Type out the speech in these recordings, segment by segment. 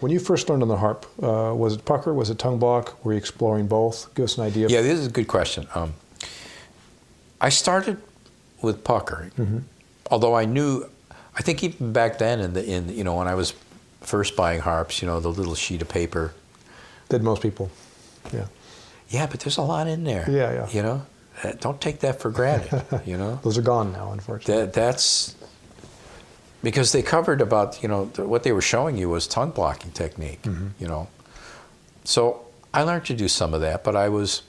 When you first learned on the harp, uh, was it pucker? Was it tongue block? Were you exploring both? Give us an idea. Yeah, this is a good question. Um, I started with pucker, Mm-hmm. although I knew, I think even back then, in the in you know when I was first buying harps, you know the little sheet of paper. Did most people? Yeah. Yeah, but there's a lot in there. Yeah, yeah. You know, Uh, don't take that for granted. you know, Those are gone now, unfortunately. that that's because they covered about you know th- what they were showing you was tongue blocking technique. You know, so I learned to do some of that, but I was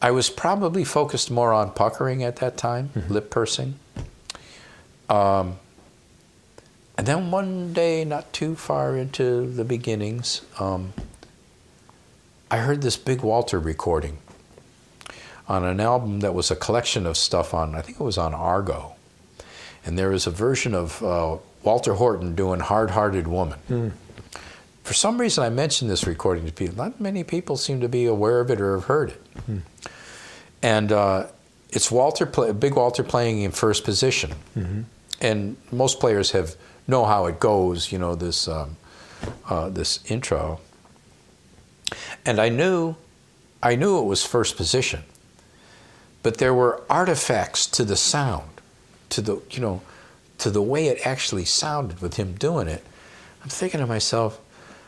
I was probably focused more on puckering at that time, lip pursing. Um, and then one day, not too far into the beginnings, um, I heard this big Walter recording on an album that was a collection of stuff on, I think it was on Argo. And there is a version of uh, Walter Horton doing Hard Hearted Woman. For some reason, I mentioned this recording to people. Not many people seem to be aware of it or have heard it. And uh, it's Walter, play, Big Walter playing in first position. And most players have know how it goes, you know, this, um, uh, this intro. And I knew, I knew it was first position but there were artifacts to the sound, to the you know, to the way it actually sounded with him doing it. I'm thinking to myself,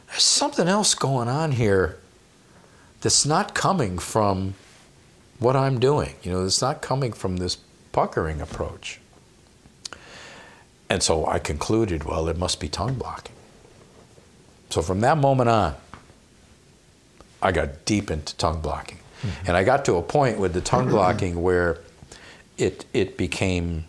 there's something else going on here that's not coming from what I'm doing. You know, it's not coming from this puckering approach. And so I concluded, well, it must be tongue blocking. So from that moment on, I got deep into tongue blocking. Mm-hmm. And I got to a point with the tongue blocking where it it became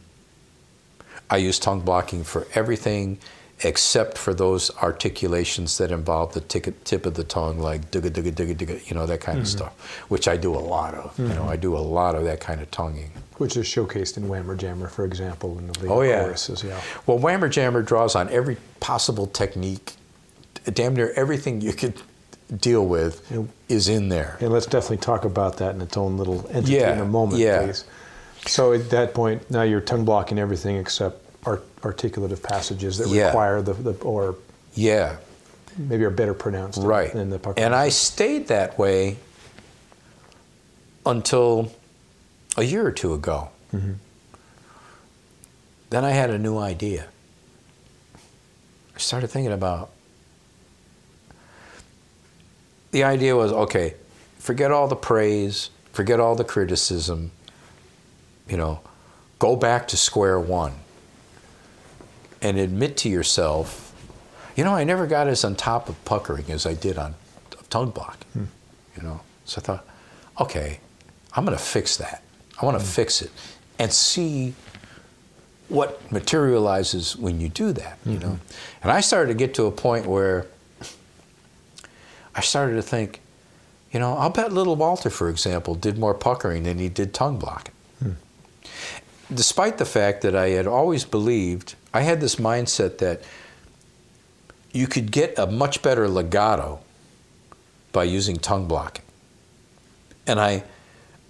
I use tongue blocking for everything except for those articulations that involve the tip of the tongue, like digga digga digga digga, you know, that kind of mm-hmm. stuff, which I do a lot of. You know, I do a lot of that kind of tonguing. Which is showcased in Whammer Jammer, for example, in the Oh, yeah. choruses. Yeah. Well, Whammer Jammer draws on every possible technique. Damn near everything you could deal with Yeah. is in there. And let's definitely talk about that in its own little entity Yeah, in a moment, yeah. please. So at that point, now you're tongue blocking everything except art- articulative passages that Yeah. require the, the or Yeah. maybe are better pronounced right. than the pucker. and I stayed that way until a year or two ago. Mm-hmm. Then I had a new idea. I started thinking about the idea was okay, forget all the praise, forget all the criticism, you know, go back to square one and admit to yourself, you know, I never got as on top of puckering as I did on tongue blocking, hmm. you know. So I thought, okay, I'm going to fix that. I want to hmm. fix it and see what materializes when you do that, you know. Mm-hmm. And I started to get to a point where I started to think, you know, I'll bet little Walter, for example, did more puckering than he did tongue blocking. Despite the fact that I had always believed, I had this mindset that you could get a much better legato by using tongue blocking. And I,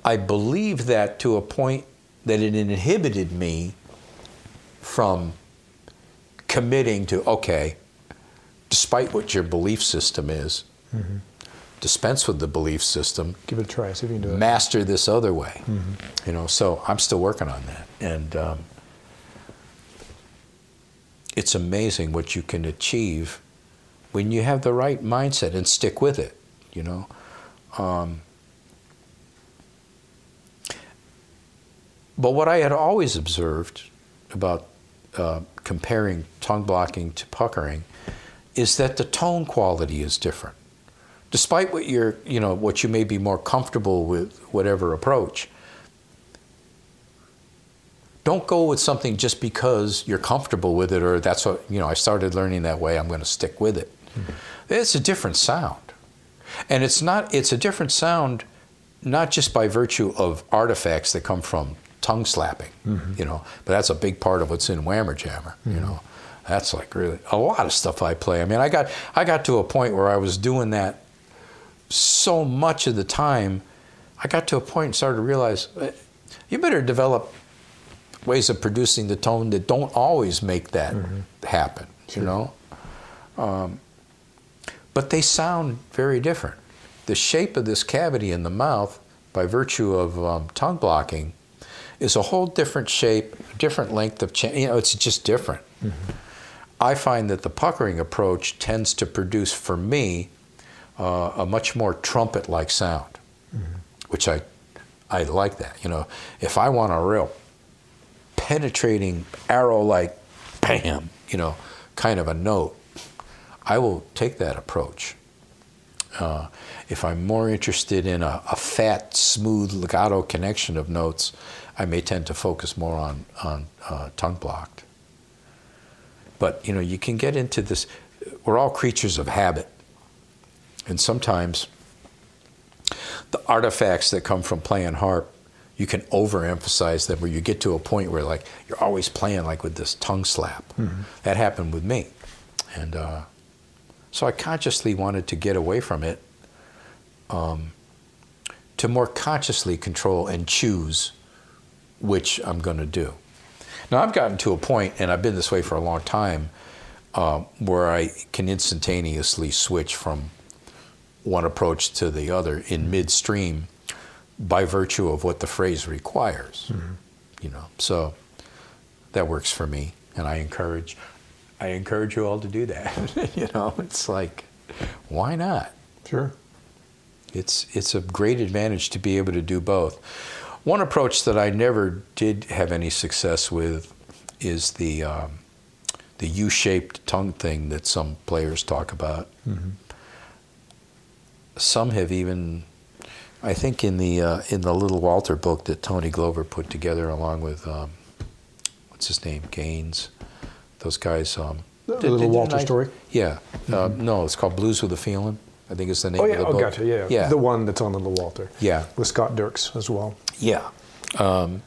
I believed that to a point that it inhibited me from committing to, okay, despite what your belief system is, mm-hmm. Dispense with the belief system, Give it a try, see if you can do it. master this other way. You know, so I'm still working on that, and um, it's amazing what you can achieve when you have the right mindset and stick with it. You know. Um, but what I had always observed about uh, comparing tongue blocking to puckering is that the tone quality is different despite what you're, you know, what you may be more comfortable with, whatever approach, don't go with something just because you're comfortable with it or that's what, you know, I started learning that way, I'm going to stick with it. Hmm. It's a different sound. And it's not, it's a different sound not just by virtue of artifacts that come from tongue slapping, mm-hmm. you know, but that's a big part of what's in Whammer Jammer, you mm-hmm. know. That's like really a lot of stuff I play. I mean, I got I got to a point where I was doing that so much of the time, I got to a point and started to realize eh, you better develop ways of producing the tone that don't always make that happen. You know, um, but they sound very different. The shape of this cavity in the mouth, by virtue of um, tongue blocking, is a whole different shape, different length of chain. You know, it's just different. Mm-hmm. I find that the puckering approach tends to produce, for me, uh, a much more trumpet-like sound, mm-hmm. which I, I like that. You know, if I want a real penetrating arrow-like, bam, you know, kind of a note, I will take that approach. Uh, if I'm more interested in a, a, fat, smooth legato connection of notes, I may tend to focus more on, on uh, tongue blocked. But you know, you can get into this. We're all creatures of habit, and sometimes the artifacts that come from playing harp, you can overemphasize them, where you get to a point where like you're always playing like with this tongue slap. Mm-hmm. That happened with me, and uh, so I consciously wanted to get away from it, um, to more consciously control and choose which I'm going to do. Now, I've gotten to a point, and I've been this way for a long time, uh, where I can instantaneously switch from one approach to the other in midstream by virtue of what the phrase requires. Mm-hmm. You know, so that works for me, and I encourage, I encourage you all to do that. you know, it's like, why not? Sure. It's it's a great advantage to be able to do both. One approach that I never did have any success with is the um, the U-shaped tongue thing that some players talk about. Mm-hmm. Some have even, I think, in the uh, in the Little Walter book that Tony Glover put together along with um, what's his name Gaines, those guys. Um, the did, Little did, Walter I, story. Yeah, uh, mm-hmm. uh, no, it's called Blues with a Feeling. I think it's the name oh, yeah. of the oh, book. gotcha. Yeah. yeah, the one that's on the Little Walter. Yeah, with Scott Dirks as well. Yeah. Um,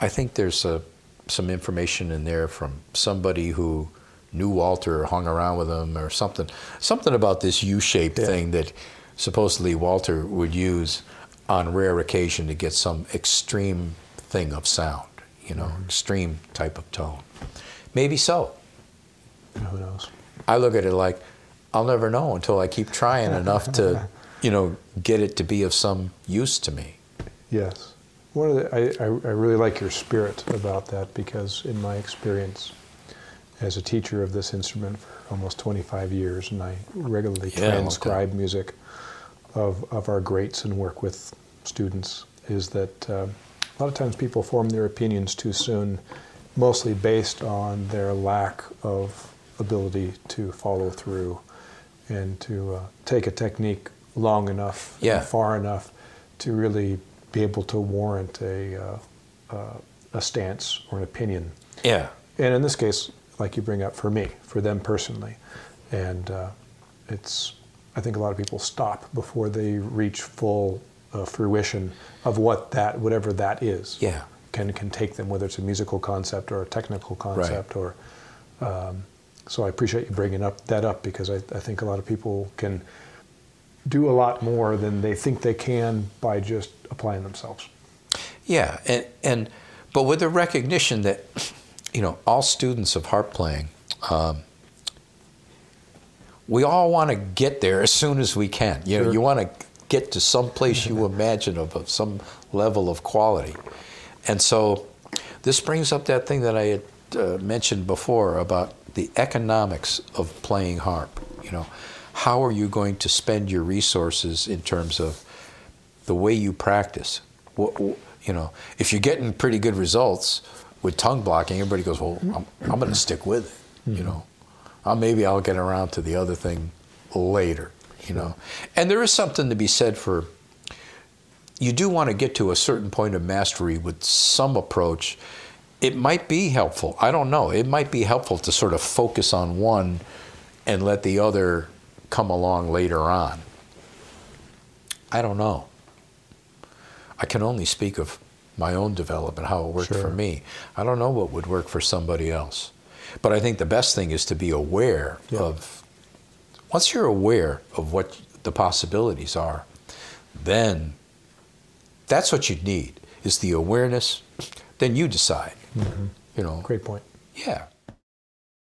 I think there's a, some information in there from somebody who knew Walter or hung around with him or something. Something about this U-shaped yeah. thing that supposedly Walter would use on rare occasion to get some extreme thing of sound, you know, mm-hmm. extreme type of tone. Maybe so. Who knows? I look at it like I'll never know until I keep trying enough to, you know, get it to be of some use to me. Yes. One of the, I, I, I really like your spirit about that because in my experience as a teacher of this instrument for almost 25 years, and I regularly yeah, transcribe okay. music of, of our greats and work with students, is that uh, a lot of times people form their opinions too soon, mostly based on their lack of ability to follow through and to uh, take a technique long enough, yeah. far enough to really be able to warrant a, uh, uh, a stance or an opinion. Yeah. And in this case, like you bring up, for me, for them personally, and uh, it's I think a lot of people stop before they reach full uh, fruition of what that whatever that is. Yeah. Can can take them whether it's a musical concept or a technical concept right. or. Um, so I appreciate you bringing up that up because I, I think a lot of people can do a lot more than they think they can by just applying themselves. Yeah, and, and but with the recognition that you know all students of harp playing, um, we all want to get there as soon as we can. You know, you want to get to some place you imagine of, of some level of quality, and so this brings up that thing that I had uh, mentioned before about the economics of playing harp. You know, how are you going to spend your resources in terms of the way you practice? You know, if you're getting pretty good results with tongue blocking, everybody goes, "Well, I'm, I'm going to stick with it." You know, uh, maybe I'll get around to the other thing later. You know, and there is something to be said for. You do want to get to a certain point of mastery with some approach. It might be helpful. I don't know. It might be helpful to sort of focus on one and let the other come along later on. I don't know. I can only speak of my own development, how it worked sure. for me. I don't know what would work for somebody else. But I think the best thing is to be aware yeah. of, once you're aware of what the possibilities are, then that's what you need is the awareness. Then you decide. Mm-hmm. You know. Great point. Yeah.